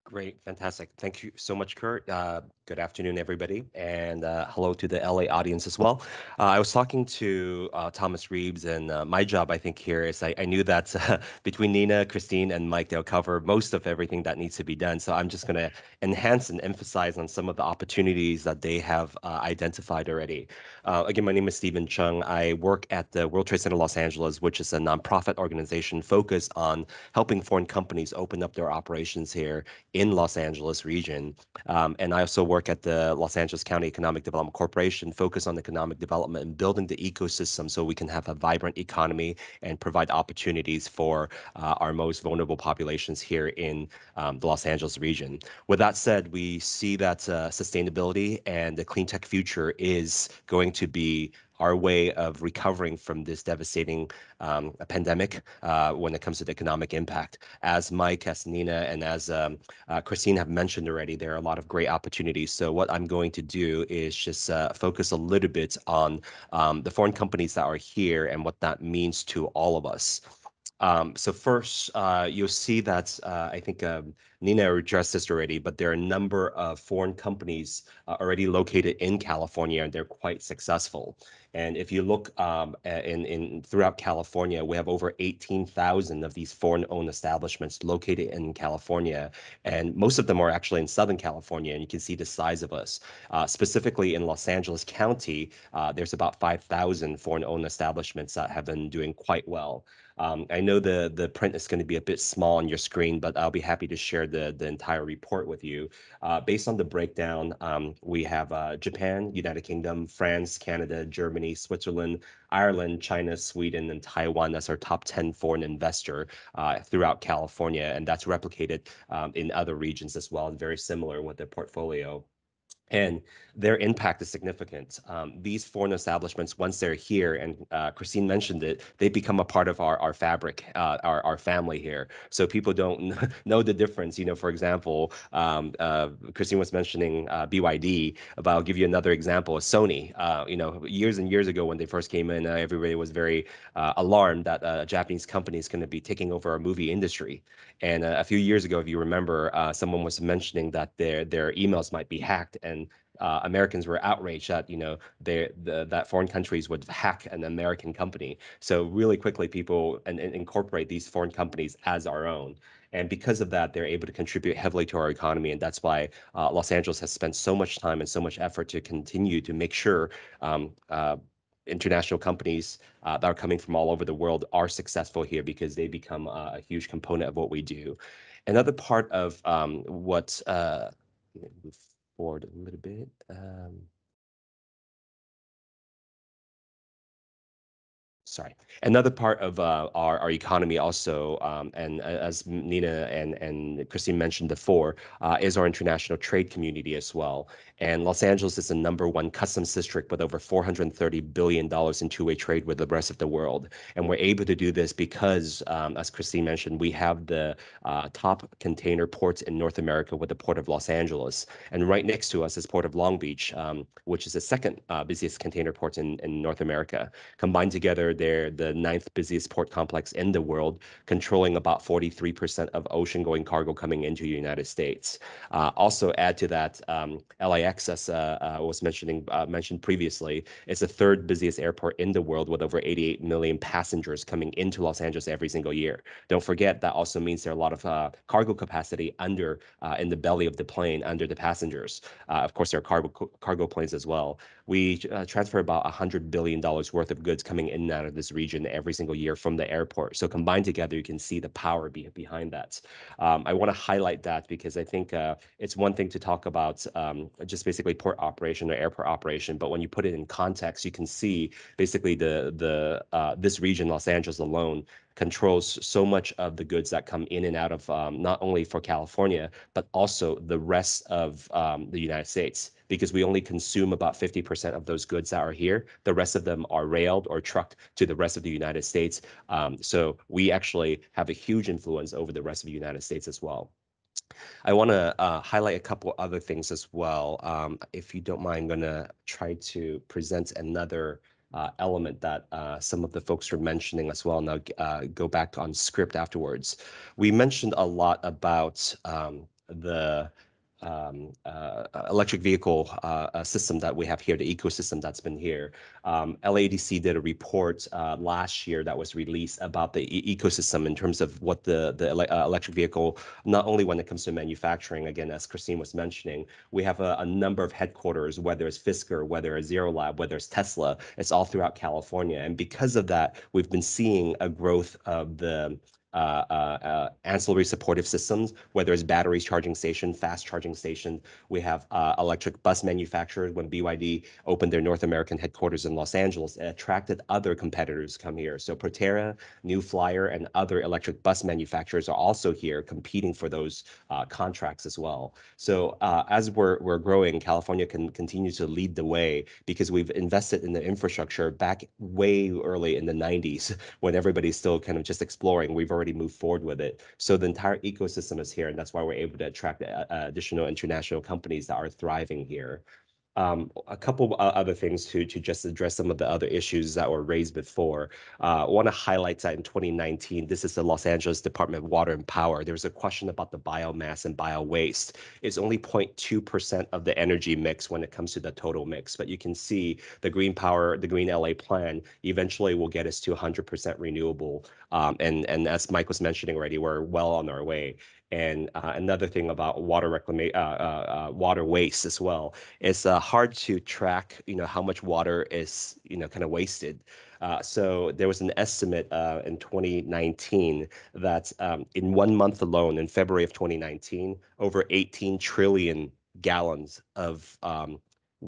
Great, fantastic. Thank you so much, Kurt. Uh, good afternoon, everybody, and uh, hello to the LA audience as well. Uh, I was talking to uh, Thomas Reeves, and uh, my job, I think, here is I, I knew that between Nina, Christine, and Mike, they'll cover most of everything that needs to be done. So I'm just going to enhance and emphasize on some of the opportunities that they have uh, identified already. again, my name is Stephen Cheung. I work at the World Trade Center Los Angeles, which is a nonprofit organization focused on helping foreign companies open up their operations here in Los Angeles region. Um, and I also work at the Los Angeles County Economic Development Corporation, focus on economic development and building the ecosystem so we can have a vibrant economy and provide opportunities for uh, our most vulnerable populations here in um, the Los Angeles region. With that said, we see that uh, sustainability and the clean tech future is going to be our way of recovering from this devastating um, pandemic uh, when it comes to the economic impact. As Mike, as Nina, and as um, uh, Christine have mentioned already, there are a lot of great opportunities. So what I'm going to do is just uh, focus a little bit on um, the foreign companies that are here and what that means to all of us. Um, so first, uh, you'll see that uh, I think um, Nina addressed this already, but there are a number of foreign companies uh, already located in California, and they're quite successful. And if you look um, in, in throughout California, we have over 18,000 of these foreign-owned establishments located in California, and most of them are actually in Southern California, and you can see the size of us. Uh, specifically in Los Angeles County, uh, there's about 5,000 foreign-owned establishments that have been doing quite well. Um, I know the the print is going to be a bit small on your screen, but I'll be happy to share the the entire report with you. Uh, based on the breakdown, um, we have uh, Japan, United Kingdom, France, Canada, Germany, Switzerland, Ireland, China, Sweden, and Taiwan as our top 10 foreign investor uh, throughout California, and that's replicated um, in other regions as well, and very similar with the portfolio and their impact is significant. Um, these foreign establishments, once they're here, and uh, Christine mentioned it, they become a part of our our fabric, uh, our our family here. So people don't know the difference. You know, for example, um, uh, Christine was mentioning uh, BYD, but I'll give you another example: Sony. Uh, you know, years and years ago when they first came in, uh, everybody was very alarmed that a Japanese company is going to be taking over our movie industry. And a few years ago, if you remember, someone was mentioning that their their emails might be hacked and uh, Americans were outraged that you know they the, that foreign countries would hack an American company. So really quickly, people and, and, incorporate these foreign companies as our own. And because of that, they're able to contribute heavily to our economy, and that's why uh, Los Angeles has spent so much time and so much effort to continue to make sure um, uh, international companies uh, that are coming from all over the world are successful here because they become a huge component of what we do. Another part of um, what uh, forward a little bit. Um, sorry. Another part of uh, our, our economy also, um, and uh, as Nina and, and Christine mentioned before, uh, is our international trade community as well. And Los Angeles is the number one customs district with over $430 billion in two-way trade with the rest of the world. And we're able to do this because, um, as Christine mentioned, we have the uh, top container ports in North America with the Port of Los Angeles. And right next to us is Port of Long Beach, um, which is the second uh, busiest container port in, in North America. Combined together, they're the ninth busiest port complex in the world, controlling about 43% of ocean-going cargo coming into the United States. Uh, also add to that, um, LAX, as uh, uh, was mentioning uh, mentioned previously, is the third busiest airport in the world with over 88 million passengers coming into Los Angeles every single year. Don't forget that also means there are a lot of uh, cargo capacity under in the belly of the plane under the passengers. Of course, there are cargo cargo planes as well. We transfer about 100 billion dollars worth of goods coming in and out of this region every single year from the airport. So combined together, you can see the power be behind that. Um, I want to highlight that because I think it's one thing to talk about um, just just basically port operation or airport operation. But when you put it in context, you can see basically the the uh, this region, Los Angeles alone, controls so much of the goods that come in and out of um, not only for California but also the rest of um, the United States. Because we only consume about 50% of those goods that are here. The rest of them are railed or trucked to the rest of the United States. Um, so we actually have a huge influence over the rest of the United States as well. I want to uh, highlight a couple other things as well. Um, if you don't mind, I'm going to try to present another uh, element that uh, some of the folks were mentioning as well. Now uh, go back on script afterwards. We mentioned a lot about um, the um, uh, electric vehicle uh, system that we have here, the ecosystem that's been here. Um, LAEDC did a report uh, last year that was released about the e ecosystem in terms of what the, the ele uh, electric vehicle, not only when it comes to manufacturing, again, as Christine was mentioning, we have a, a number of headquarters, whether it's Fisker, whether it's Zero Lab, whether it's Tesla, it's all throughout California. And because of that, we've been seeing a growth of the uh, uh, uh, Uh, uh, uh, ancillary supportive systems, whether it's battery charging station, fast charging station. We have electric bus manufacturers. When BYD opened their North American headquarters in Los Angeles, it attracted other competitors come here. So Proterra, New Flyer, and other electric bus manufacturers are also here competing for those contracts as well. So as we're we're growing, California can continue to lead the way because we've invested in the infrastructure back way early in the 90s when everybody's still kind of just exploring. We've already already moved forward with it. So the entire ecosystem is here, and that's why we're able to attract uh, additional international companies that are thriving here. Um, a couple other things to to just address some of the other issues that were raised before. Uh, I want to highlight that in 2019, this is the Los Angeles Department of Water and Power. There was a question about the biomass and bio waste. It's only 0.2% of the energy mix when it comes to the total mix. But you can see the Green Power, the Green LA plan eventually will get us to 100% renewable. Um, and and as Mike was mentioning already, we're well on our way. And uh, another thing about water reclamation, uh, uh, uh, water waste as well, it's uh, hard to track, you know, how much water is, you know, kind of wasted. So there was an estimate in 2019 that um, in one month alone, in February of 2019, over 18 trillion gallons of um,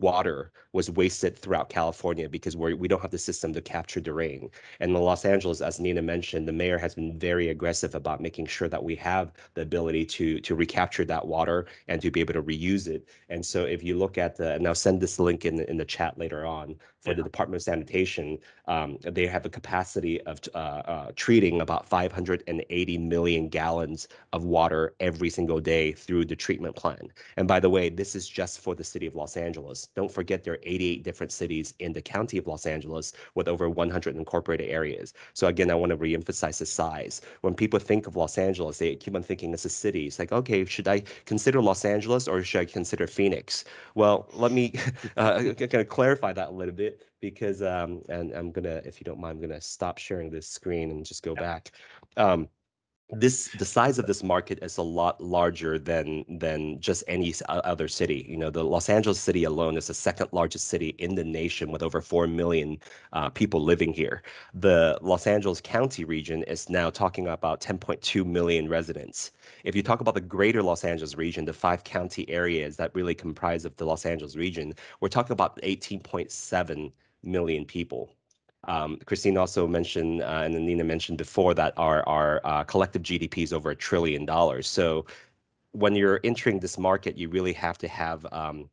water was wasted throughout California because we're, we don't have the system to capture the rain. And in Los Angeles, as Nina mentioned, the mayor has been very aggressive about making sure that we have the ability to to recapture that water and to be able to reuse it. And so if you look at the, and I'll send this link in, in the chat later on for the Department of Sanitation, um, they have a capacity of uh, uh, treating about 580 million gallons of water every single day through the treatment plan. And by the way, this is just for the city of Los Angeles. Don't forget there are 88 different cities in the county of Los Angeles with over 100 incorporated areas. So again, I want to reemphasize the size. When people think of Los Angeles, they keep on thinking it's a city. It's like, okay, should I consider Los Angeles or should I consider Phoenix? Well, let me uh, kind of clarify that a little bit because, um, and I'm gonna, if you don't mind, I'm gonna stop sharing this screen and just go back. Um, this the size of this market is a lot larger than than just any other city. You know the los angeles city alone is the second largest city in the nation with over 4 million uh, people living here. The los angeles county region is now talking about 10.2 million residents. If you talk about the greater los angeles region the five county areas that really comprise of the los angeles region we're talking about 18.7 million people um, Christine also mentioned, uh, and Nina mentioned before that our our uh, collective GDP is over a trillion dollars. So when you're entering this market, you really have to have um,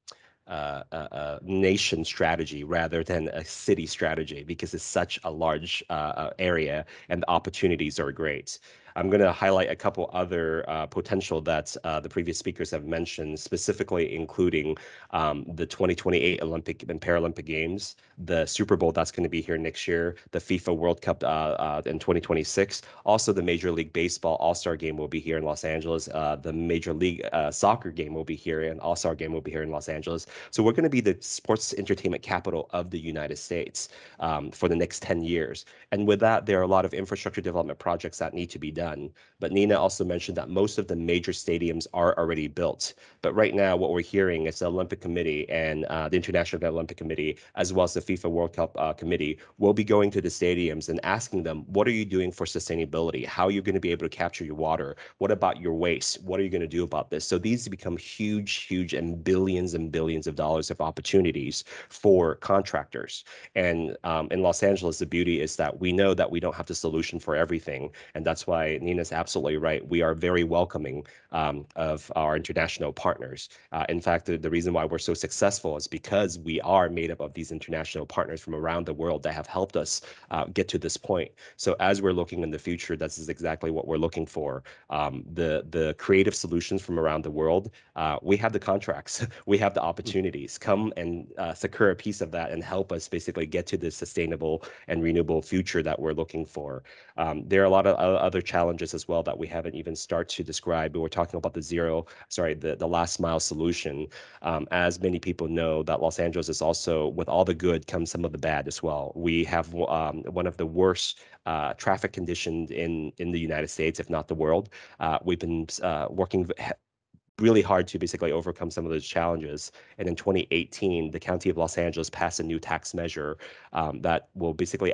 a, a, nation strategy rather than a city strategy because it's such a large uh, uh, area and the opportunities are great. I'm going to highlight a couple other uh, potential that uh, the previous speakers have mentioned, specifically including um, the 2028 Olympic and Paralympic Games, the Super Bowl that's going to be here next year, the FIFA World Cup uh, uh in 2026. Also, the Major League Baseball All Star Game will be here in Los Angeles. Uh, the Major League uh, Soccer game will be here, and All Star game will be here in Los Angeles. So we're going to be the sports entertainment capital of the United States um, for the next 10 years. And with that, there are a lot of infrastructure development projects that need to be done done. But Nina also mentioned that most of the major stadiums are already built. But right now, what we're hearing is the Olympic Committee and uh, the International Olympic Committee, as well as the FIFA World Cup uh, Committee, will be going to the stadiums and asking them, what are you doing for sustainability? How are you going to be able to capture your water? What about your waste? What are you going to do about this? So these become huge, huge, and billions and billions of dollars of opportunities for contractors. And um, in Los Angeles, the beauty is that we know that we don't have the solution for everything. And that's why say Nina's absolutely right. We are very welcoming um, of our international partners. Uh, in fact, the, the reason why we're so successful is because we are made up of these international partners from around the world that have helped us uh, get to this point. So as we're looking in the future, this is exactly what we're looking for. Um, the the creative solutions from around the world. Uh, we have the contracts, we have the opportunities. Come and uh, secure a piece of that and help us basically get to the sustainable and renewable future that we're looking for. Um, there are a lot of other challenges as well that we haven't even started to describe. But we're talking about the zero, sorry, the, the last mile solution. Um, as many people know, that Los Angeles is also, with all the good comes some of the bad as well. We have um, one of the worst uh, traffic conditions in in the United States, if not the world. Uh, we've been uh, working really hard to basically overcome some of those challenges. And in 2018, the County of Los Angeles passed a new tax measure um, that will basically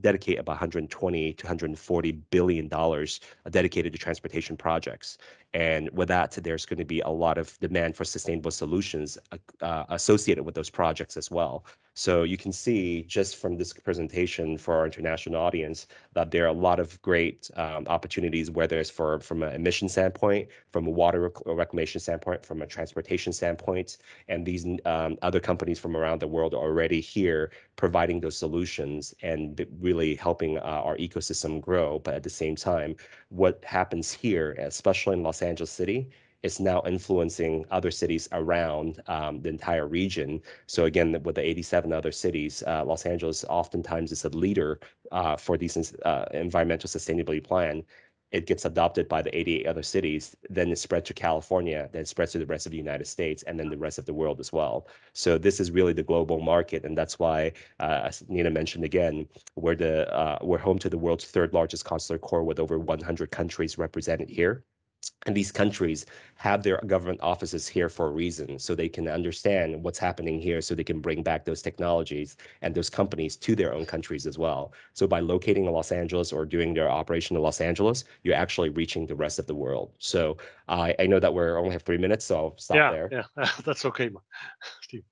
dedicate about 120 to 140 billion dollars dedicated to transportation projects. And with that, there's going to be a lot of demand for sustainable solutions uh, uh, associated with those projects as well. So you can see just from this presentation for our international audience that there are a lot of great um, opportunities, whether it's for from an emission standpoint, from a water rec reclamation standpoint, from a transportation standpoint, and these um, other companies from around the world are already here providing those solutions and really helping uh, our ecosystem grow. But at the same time, what happens here, especially in Los Angeles City, is now influencing other cities around um, the entire region. So again, with the 87 other cities, uh, Los Angeles oftentimes is a leader uh, for these uh, environmental sustainability plan it gets adopted by the 88 other cities, then it's spread to California, then spreads to the rest of the United States, and then the rest of the world as well. So this is really the global market, and that's why, uh, as Nina mentioned again, we're the uh, we're home to the world's third largest consular corps with over 100 countries represented here and these countries have their government offices here for a reason so they can understand what's happening here so they can bring back those technologies and those companies to their own countries as well. So by locating in los angeles or doing their operation in los angeles you're actually reaching the rest of the world. So i i know that we're only have three minutes so i'll stop yeah, there. yeah that's okay steve.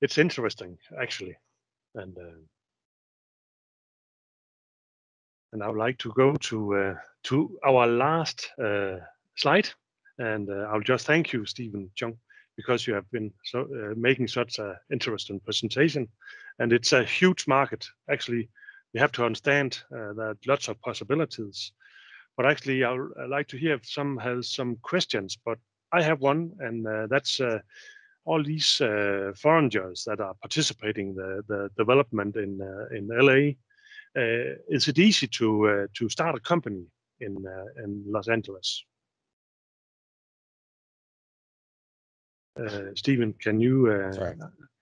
It's interesting actually and uh, and I would like to go to uh, to our last uh, slide, and uh, I'll just thank you, Stephen Cheung, because you have been so uh, making such an interesting presentation, and it's a huge market. Actually, we have to understand uh, that lots of possibilities. But actually, I would like to hear if some has some questions. But I have one, and uh, that's all these foreigners that are participating the the development in in LA uh, is it easy to uh, to start a company in uh, in Los Angeles? Stephen, can you? Sorry.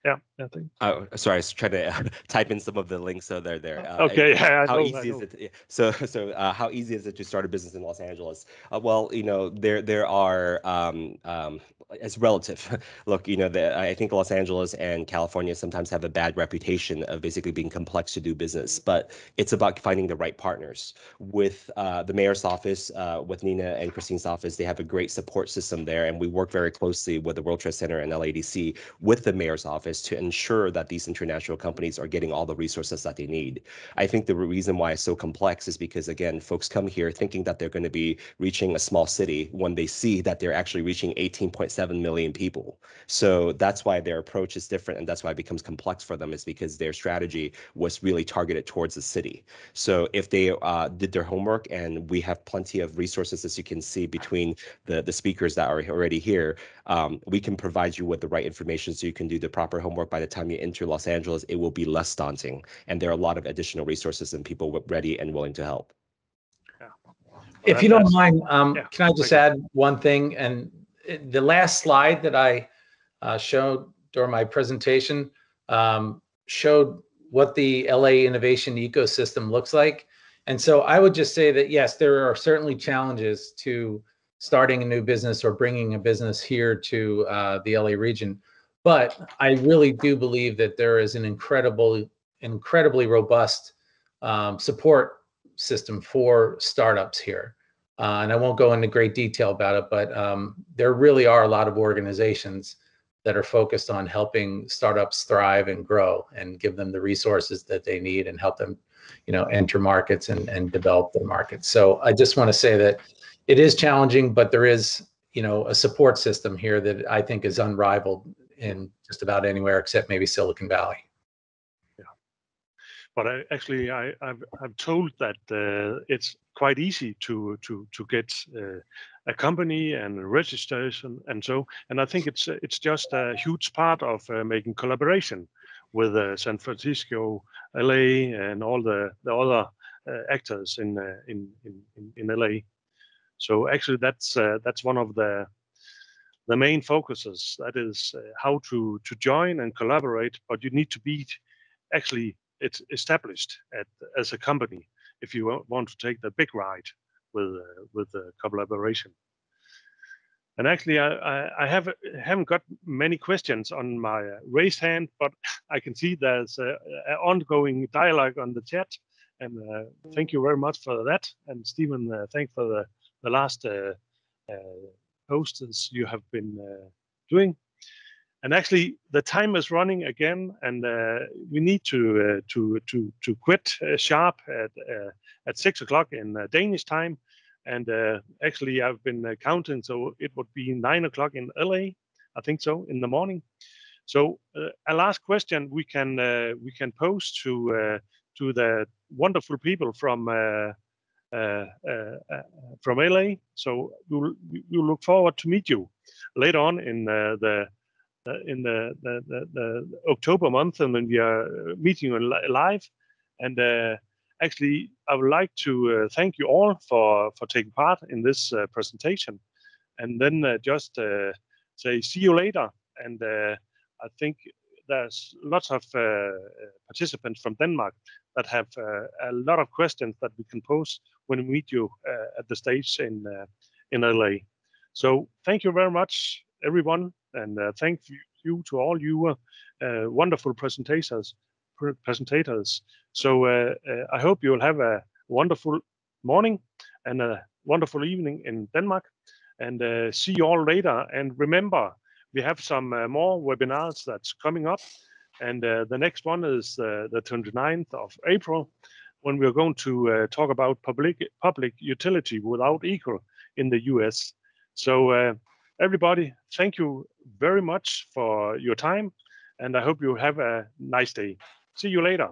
Yeah, I think. Oh, sorry, I was trying to type in some of the links so they're there. Uh, okay, yeah, how know, easy is it? so, so uh, how easy is it to start a business in Los Angeles? Uh, well, you know, there there are um, um, it's relative. Look, you know, the, I think Los Angeles and California sometimes have a bad reputation of basically being complex to do business, but it's about finding the right partners. With uh, the mayor's office, uh, with Nina and Christine's office, they have a great support system there, and we work very closely with the World Trade Center and LAEDC with the mayor's office to ensure that these international companies are getting all the resources that they need. I think the reason why it's so complex is because again, folks come here thinking that they're going to be reaching a small city when they see that they're actually reaching 18.7 7 million people. So that's why their approach is different. And that's why it becomes complex for them is because their strategy was really targeted towards the city. So if they uh, did their homework and we have plenty of resources, as you can see between the, the speakers that are already here, um, we can provide you with the right information so you can do the proper homework by the time you enter Los Angeles. It will be less daunting. And there are a lot of additional resources and people ready and willing to help. If you don't mind, um, yeah, can I just add one thing? And the last slide that I uh, showed during my presentation um, showed what the LA innovation ecosystem looks like. And so I would just say that, yes, there are certainly challenges to starting a new business or bringing a business here to uh, the LA region. But I really do believe that there is an incredible, incredibly robust um, support system for startups here. Uh, and I won't go into great detail about it, but um, there really are a lot of organizations that are focused on helping startups thrive and grow and give them the resources that they need and help them you know enter markets and, and develop their markets. So i just want to say that it is challenging but there is you know a support system here that i think is unrivaled in just about anywhere except maybe silicon valley. Yeah. But I, actually I, I've, I've told that uh, it's quite easy to to to get uh, a company and registration and so and i think it's it's just a huge part of uh, making collaboration with uh, san francisco la and all the the other uh, actors in, uh, in, in in la so actually that's uh, that's one of the the main focuses. That is uh, how to to join and collaborate but you need to be actually it's established at, as a company if you want to take the big ride with uh, with the collaboration. And actually, I, I, have haven't got many questions on my uh, raised hand, but I can see there's an ongoing dialogue on the chat, and uh, thank you very much for that. And Stephen, uh, thank for the the last uh, uh, posts you have been doing. And actually, the time is running again, and we need to to to to quit sharp at at six o'clock in Danish time and uh, actually, I've been uh, counting, so it would be nine o'clock in LA, I think so, in the morning. So uh, a last question we can uh, we can pose to uh, to the wonderful people from uh, from LA. So we'll we look forward to meet you later on in the in the, the, the, the, October month, and when we are uh, meeting live. And uh, actually, I would like to uh, thank you all for, for taking part in this uh, presentation and then uh, just uh, say see you later. And I think there's lots of participants from Denmark that have a lot of questions that we can pose when we meet you at the stage in, in LA. So thank you very much, everyone, and uh, thank you to all you uh, wonderful presenters presentators. So uh, uh, I hope you will have a wonderful morning and a wonderful evening in Denmark and uh, see you all later. And remember, we have some more webinars that's coming up. And the next one is the 29th of April when we're going to uh, talk about public public utility without equal in the US. So uh, everybody, thank you very much for your time, and I hope you have a nice day. See you later.